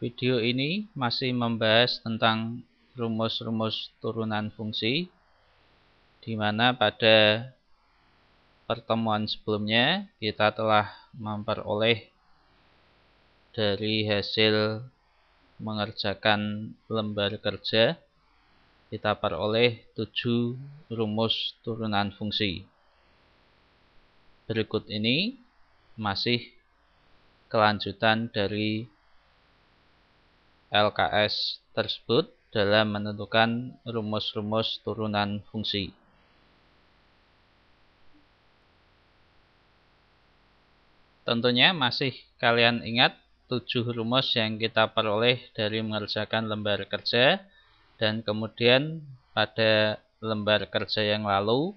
Video ini masih membahas tentang rumus-rumus turunan fungsi di mana pada pertemuan sebelumnya kita telah memperoleh dari hasil mengerjakan lembar kerja kita peroleh 7 rumus turunan fungsi. Berikut ini masih kelanjutan dari LKS tersebut dalam menentukan rumus-rumus turunan fungsi. Tentunya masih kalian ingat tujuh rumus yang kita peroleh dari mengerjakan lembar kerja dan kemudian pada lembar kerja yang lalu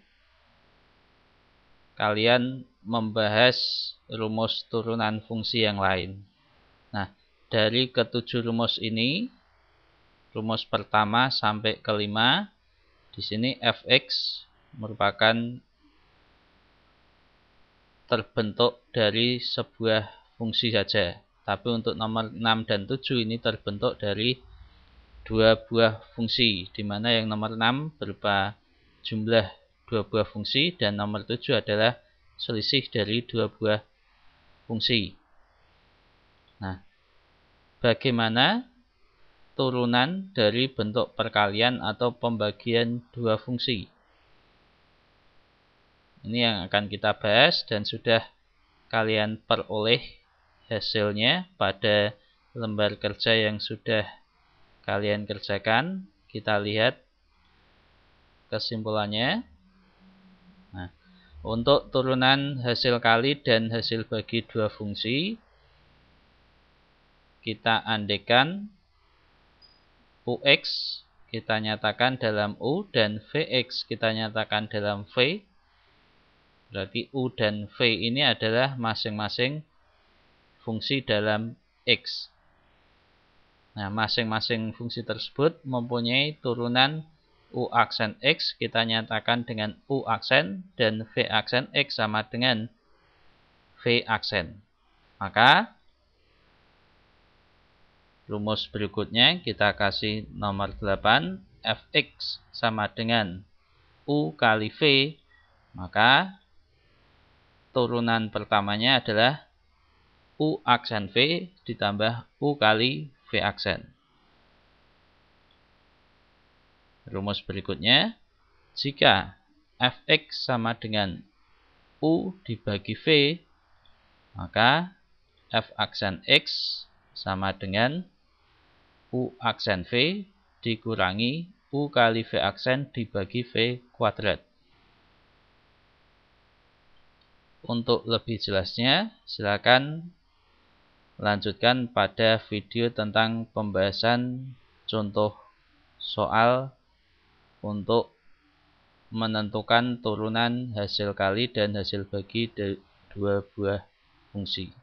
kalian membahas rumus turunan fungsi yang lain. Nah, dari ketujuh rumus ini, rumus pertama sampai kelima, di sini fx merupakan terbentuk dari sebuah fungsi saja. Tapi untuk nomor 6 dan 7 ini terbentuk dari dua buah fungsi, di mana yang nomor 6 berupa jumlah dua buah fungsi dan nomor 7 adalah selisih dari dua buah fungsi. Nah, bagaimana turunan dari bentuk perkalian atau pembagian dua fungsi. Ini yang akan kita bahas dan sudah kalian peroleh hasilnya pada lembar kerja yang sudah kalian kerjakan. Kita lihat kesimpulannya. Nah, untuk turunan hasil kali dan hasil bagi dua fungsi, kita andekan UX kita nyatakan dalam U dan VX kita nyatakan dalam V. Berarti U dan V ini adalah masing-masing fungsi dalam X. Nah, masing-masing fungsi tersebut mempunyai turunan U aksen X kita nyatakan dengan U aksen dan V aksen X sama dengan V aksen. Maka rumus berikutnya kita kasih nomor 8 fx sama dengan u kali v. Maka turunan pertamanya adalah u aksen v ditambah u kali v aksen. Rumus berikutnya jika fx sama dengan u dibagi v maka f aksen x sama dengan U aksen V dikurangi U kali V aksen dibagi V kuadrat. Untuk lebih jelasnya, silakan lanjutkan pada video tentang pembahasan contoh soal untuk menentukan turunan hasil kali dan hasil bagi dua buah fungsi.